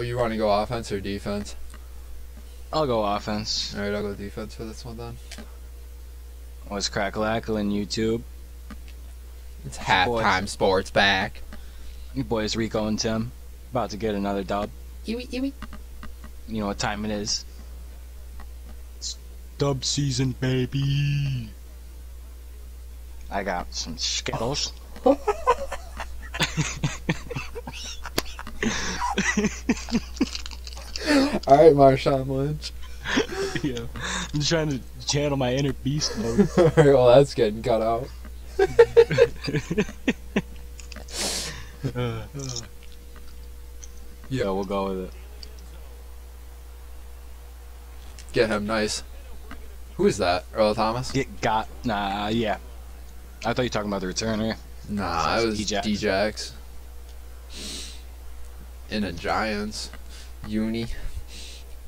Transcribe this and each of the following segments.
Oh, you want to go offense or defense? I'll go offense. All right, I'll go defense for this one then. Was Crackalackle YouTube? It's Boys. halftime sports back. You boys Rico and Tim about to get another dub. Ewy, ewy. You know what time it is? It's dub season, baby. I got some Skittles. All right, Marshawn Lynch. yeah. I'm just trying to channel my inner beast mode. All right, well that's getting cut out. yeah, we'll go with it. Get him nice. Who is that? Earl Thomas? Get got. Nah, yeah. I thought you were talking about the returner. Nah, it was D-Jax. D-Jax. In a Giants. Uni.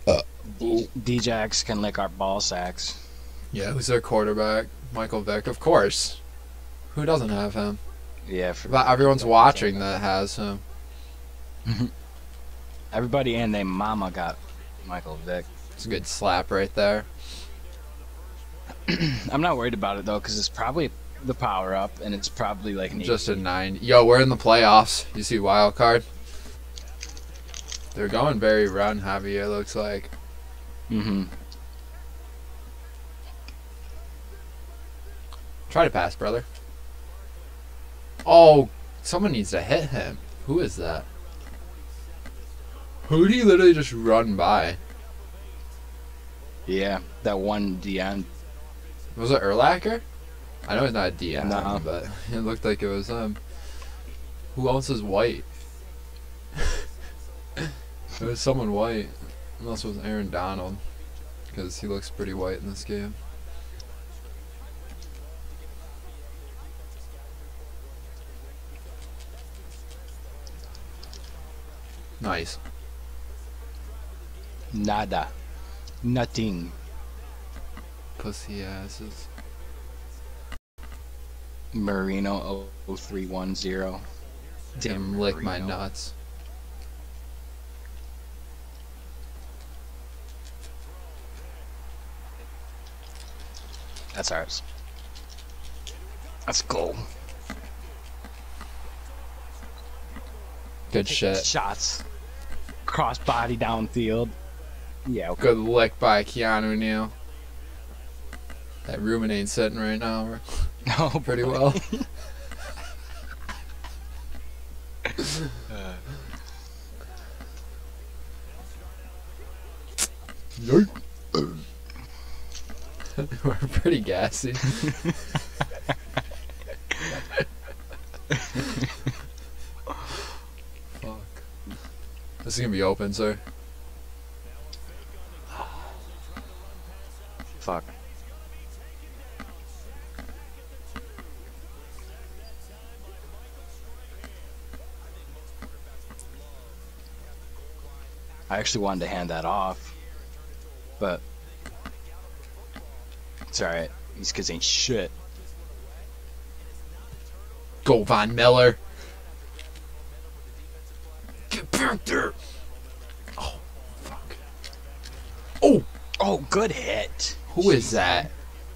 Uh, Djax can lick our ball sacks. Yeah, who's their quarterback? Michael Vick, of course. Who doesn't have him? Yeah, for But everyone's watching that has him. everybody and their mama got Michael Vick. It's a good slap right there. I'm not worried about it though, because it's probably the power up, and it's probably like an Just a nine. Yo, we're in the playoffs. You see wild card? They're going very run heavy. It looks like. Mm-hmm. Try to pass, brother. Oh, someone needs to hit him. Who is that? Who did he literally just run by? Yeah, that one DN. Was it Urlacher? I know he's not a DM, Nah. but it looked like it was him. Who else is white? It was someone white. Unless it was Aaron Donald. Because he looks pretty white in this game. Nice. Nada. Nothing. Pussy asses. Marino 0310. Damn, lick my nuts. That's ours. Let's go. Good shit. Shots. Cross body downfield. Yeah, okay. Good lick by Keanu Neal. That ruminating sitting right now Oh, pretty well. We're pretty. Fuck. This is gonna be open, sir. Fuck. I actually wanted to hand that off, but it's alright. These kids ain't shit. Go Von Miller. Get back there. Oh, fuck. Oh, Oh, good hit. who is that?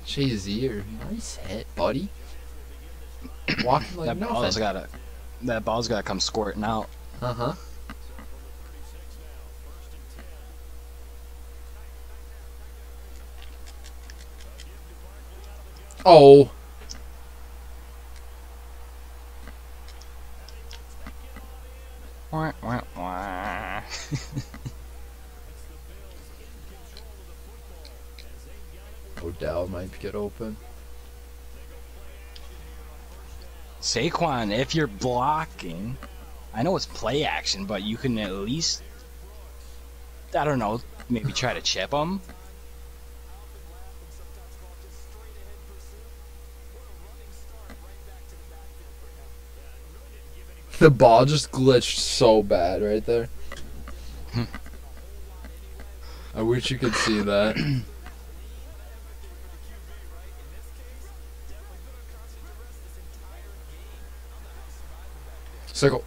Shazier. Nice hit, buddy. Walking like that ball's nothing. gotta, that ball's gotta come squirting out. Uh huh. Oh. Wah, wah, wah. Odell might get open. Saquon, if you're blocking, I know it's play action, but you can at least, I don't know, maybe try to chip him. The ball just glitched so bad right there. I wish you could see that. Circle.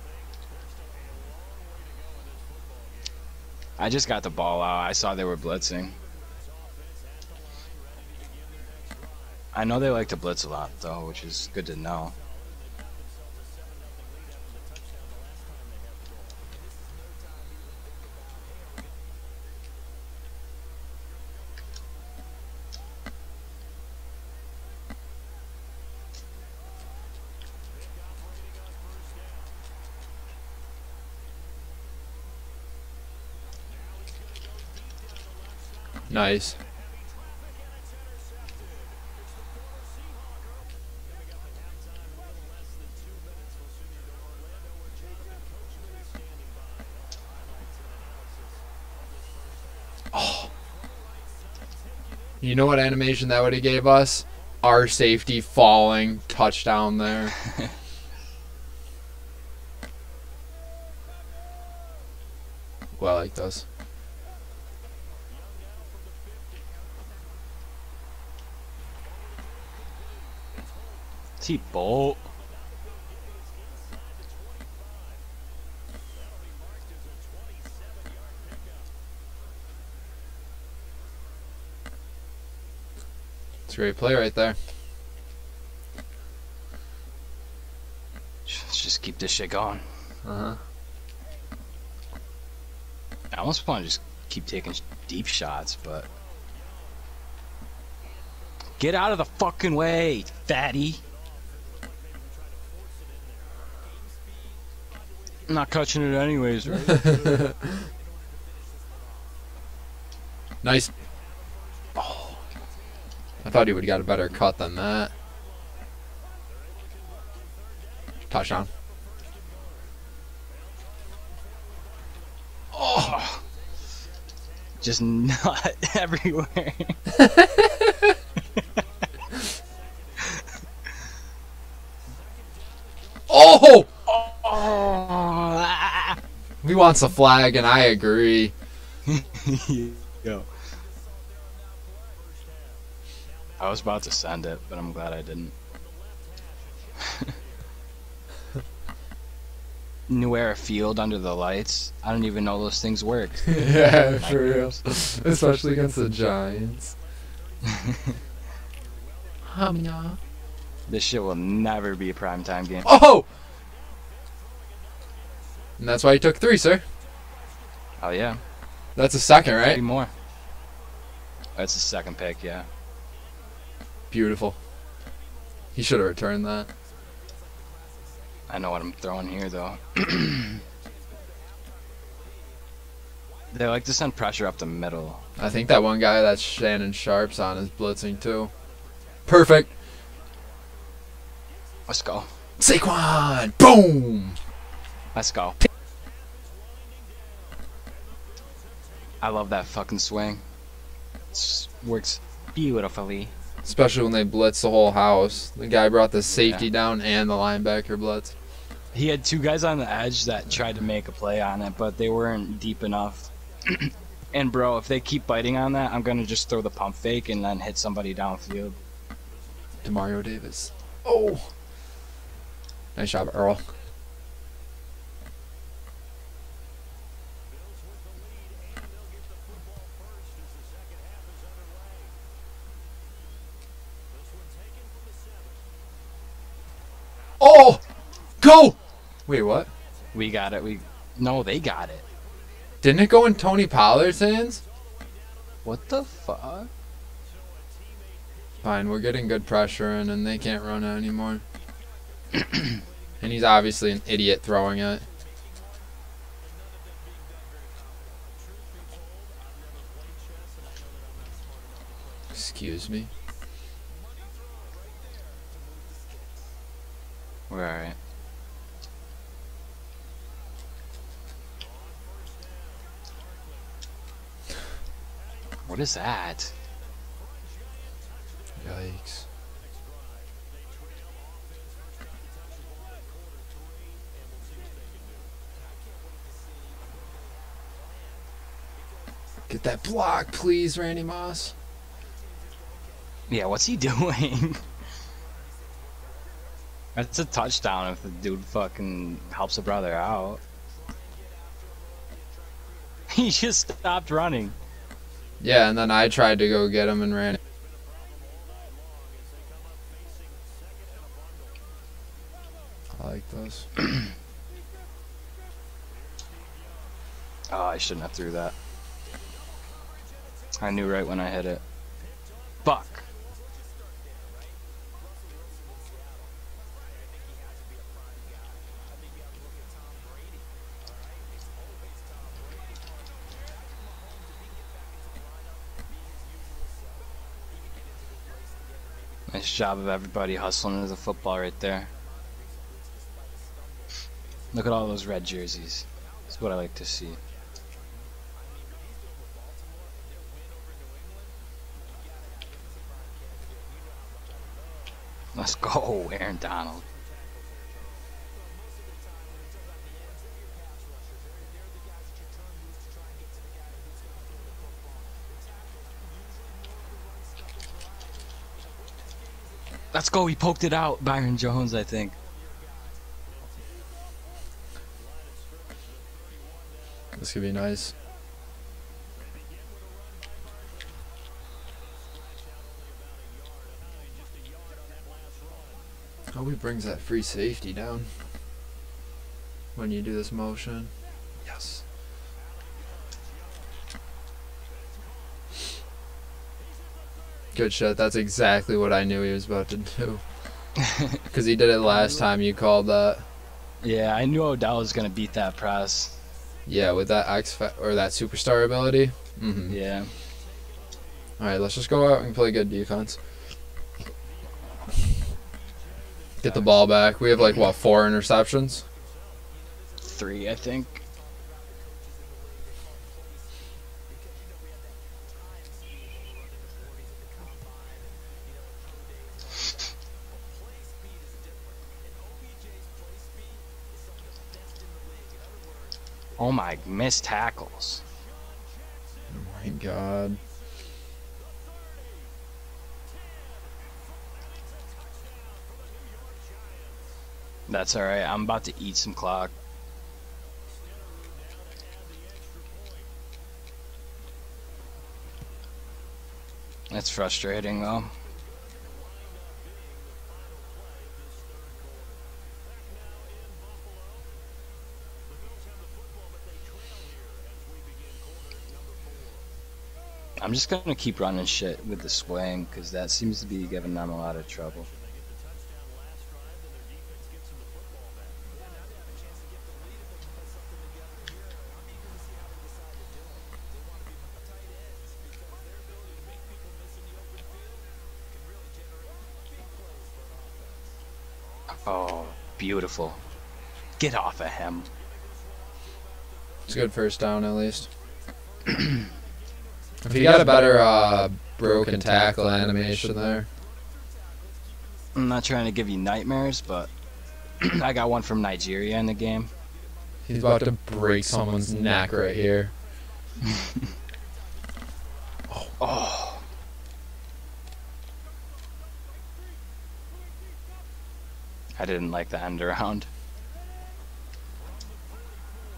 I just got the ball out. I saw they were blitzing. I know they like to blitz a lot, though, which is good to know. Nice. Oh. You know what animation that would have gave us? Our safety falling touchdown there. well, I like those. T Bolt. It's a great play right there. Let's just keep this shit going. Uh huh. I almost want to just keep taking deep shots, but. Get out of the fucking way, fatty. I'm not catching it anyways, right? Nice. Oh. I thought he would have got a better cut than that. Touchdown. oh. Just not everywhere. Oh! oh. He wants a flag, and I agree. Yo. I was about to send it, but I'm glad I didn't. New Era Field under the lights. I don't even know those things work. yeah, for real. Especially against the Giants. Hamya. This shit will never be a primetime game. Oh! And that's why he took three, sir. Oh yeah, That's a second, right? three more. That's the second pick, yeah. Beautiful. He should have returned that. I know what I'm throwing here though. they like to send pressure up the middle. I think that one guy that Shannon Sharpe's on is blitzing too. Perfect. Let's go. Saquon! Boom! Let's go. I love that fucking swing. It works beautifully. Especially when they blitz the whole house. The guy brought the safety down and the linebacker blitz. He had two guys on the edge that tried to make a play on it, but they weren't deep enough. and bro, if they keep biting on that, I'm gonna just throw the pump fake and then hit somebody downfield. Demario Davis. Oh! Nice job, Earl. Oh! Go! Wait, what? We got it. We no, they got it. Didn't it go in Tony Pollard's hands? What the fuck? Fine, we're getting good pressure in, and they can't run it anymore. and he's obviously an idiot throwing it. Excuse me. We're alright. What is that? Yikes. Get that block, please, Randy Moss. Yeah, what's he doing? That's a touchdown if the dude fucking helps a brother out. He just stopped running. Yeah, and then I tried to go get him and ran. I like those. Oh, I shouldn't have threw that. I knew right when I hit it. Fuck. Nice job of everybody hustling into the football right there. Look at all those red jerseys. That's what I like to see. Let's go, Aaron Donald. Let's go. He poked it out. Byron Jones, I think. This could be nice. Oh, he brings that free safety down when you do this motion. Yes. Good shit. That's exactly what I knew he was about to do. Because he did it last time you called that. Yeah, I knew Odell was gonna beat that press. Yeah, with that X fa- or that superstar ability. Mm-hmm. Yeah. All right, let's just go out and play good defense. Get the ball back. We have like what four interceptions? Three, I think. Oh my, missed tackles. Oh my god. That's alright, I'm about to eat some clock. That's frustrating though. I'm just gonna keep running shit with the swing because that seems to be giving them a lot of trouble. Oh, beautiful. Get off of him. It's a good first down at least. if you got a better uh, broken tackle animation there. I'm not trying to give you nightmares, but I got one from Nigeria in the game. He's about to break someone's neck right here. Oh. I didn't like the end around.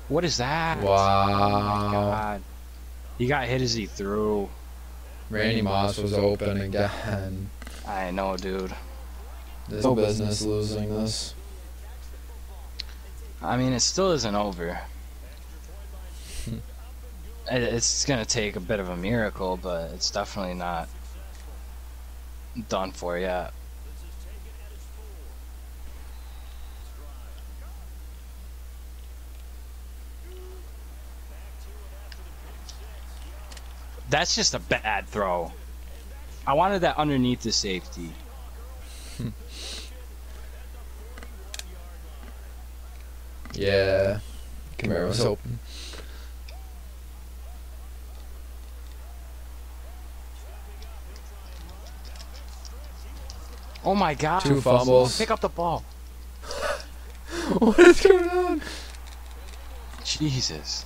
What is that? Oh my Wow. god. He got hit as he threw. Randy Moss was open again. I know, dude. This business losing this. I mean, it still isn't over. It's gonna take a bit of a miracle, but it's definitely not done for yet. That's just a bad throw. I wanted that underneath the safety. Yeah. Kamara was open. Oh my god. Two fumbles. Pick up the ball. what is going on? Jesus.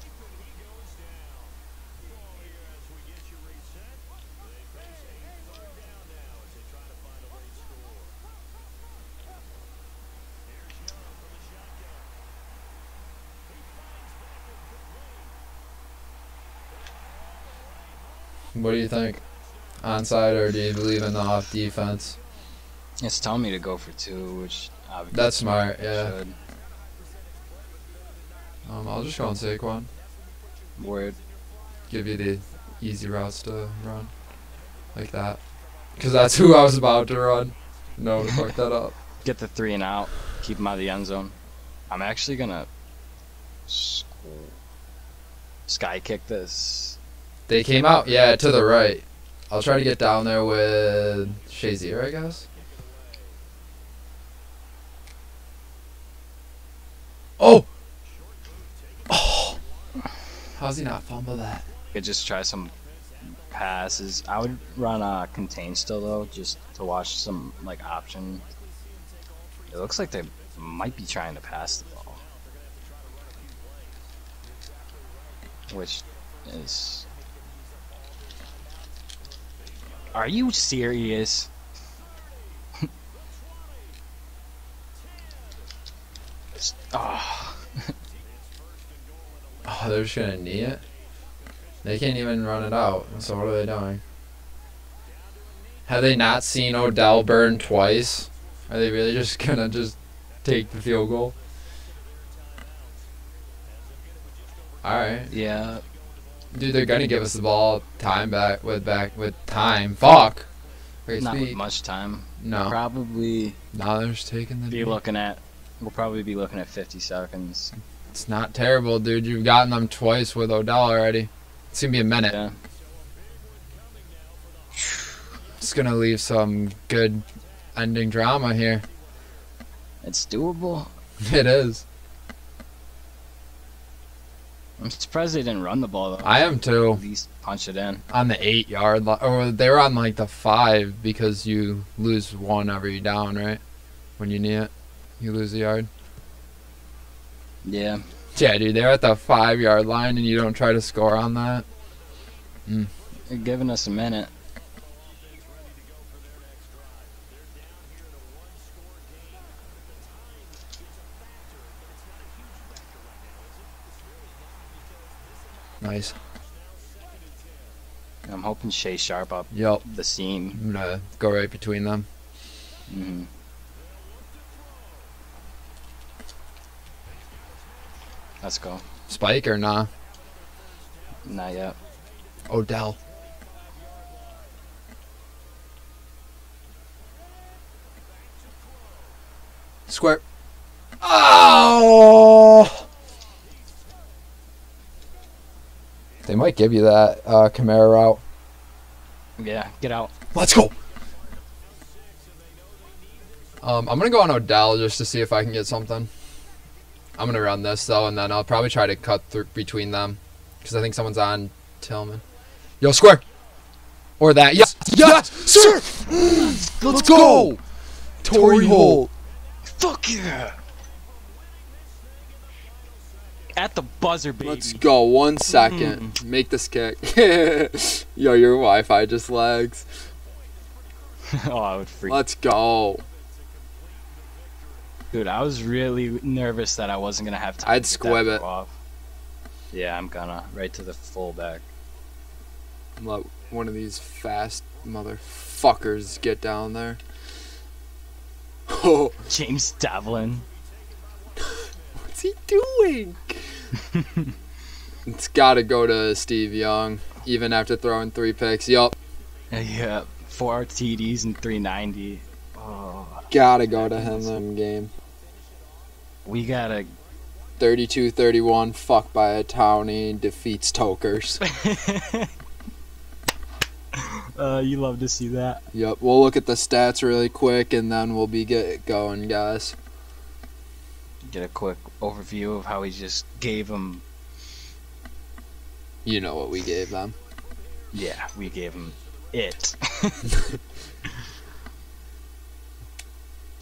What do you think? Onside, or do you believe in the off defense? It's telling me to go for two, which obviously That's smart, yeah. should. Um, I'll just go on Saquon. Word. Give you the easy routes to run. Like that. Because that's who I was about to run. No, fuck that up. Get the three and out. Keep him out of the end zone. I'm actually gonna sky kick this. They came out, yeah, to the right. I'll try to get down there with Shazier, I guess. Oh! Oh! How's he not fumble that? Could just try some passes. I would run uh contain still though, just to watch some like option. It looks like they might be trying to pass the ball, which is. Are you serious? oh, Oh, they're just gonna knee it? They can't even run it out, so what are they doing? Have they not seen Odell burn twice? Are they really just gonna just take the field goal? Alright. yeah. Dude, they're gonna give us the ball time back with back with time. Fuck. Great Not with speed. much time. No. Probably they're taking the be looking at. We'll probably be looking at 50 seconds. It's not terrible, dude. You've gotten them twice with Odell already. It's gonna be a minute. Yeah. It's gonna leave some good ending drama here. It's doable. It is. I'm surprised they didn't run the ball though. I am too. At least punch it in. On the eight yard line, or they were on like the five because you lose one every down, right? When you need it, you lose a yard. Yeah. Yeah, dude, they're at the five yard line and you don't try to score on that. Mm. They're giving us a minute. Nice. I'm hoping Shay Sharp up Yep. the seam. I'm gonna go right between them. hmm Let's go. Spike or nah? Not yet. Odell. Square. Oh! They might give you that uh, Kamara route. Yeah, get out. Let's go. Um, I'm gonna go on Odell just to see if I can get something. I'm gonna run this though, and then I'll probably try to cut through between them, because I think someone's on Tillman. Yo, square. Or that. Yes, yes, sir. Mm, Let's go. Torry Holt. Fuck yeah! At the buzzer, baby. Let's go. One second. Mm-hmm. Make this kick. Yo, your Wi-Fi just lags. oh, I would freak. Let's go. Dude, I was really nervous that I wasn't gonna have time. I'd squib it. Off. Yeah, I'm gonna right to the fullback. Let one of these fast motherfuckers get down there. Oh, James Develin. What's he doing? it's got to go to Steve Young, even after throwing three picks. Yup, Yeah, four TDs and 390. Oh, gotta go to him in game. we gotta. 32-31, fuck by a townie, defeats Tokers. uh, you love to see that. Yep, we'll look at the stats really quick, and then we'll be get going, guys. Get a quick overview of how he just gave him You know what we gave them. Yeah, we gave him it.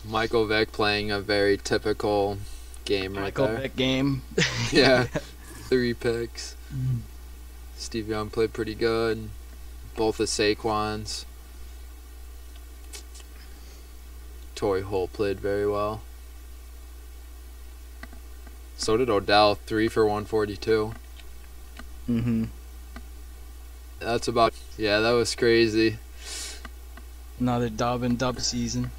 Michael Vick playing a very typical game right Michael there. Vick game. Yeah, three picks. Steve Young played pretty good. Both the Saquons. Torry Holt played very well. So did Odell, three for 142. Mm-hmm. That's about. Yeah, that was crazy. Another dub and dub season.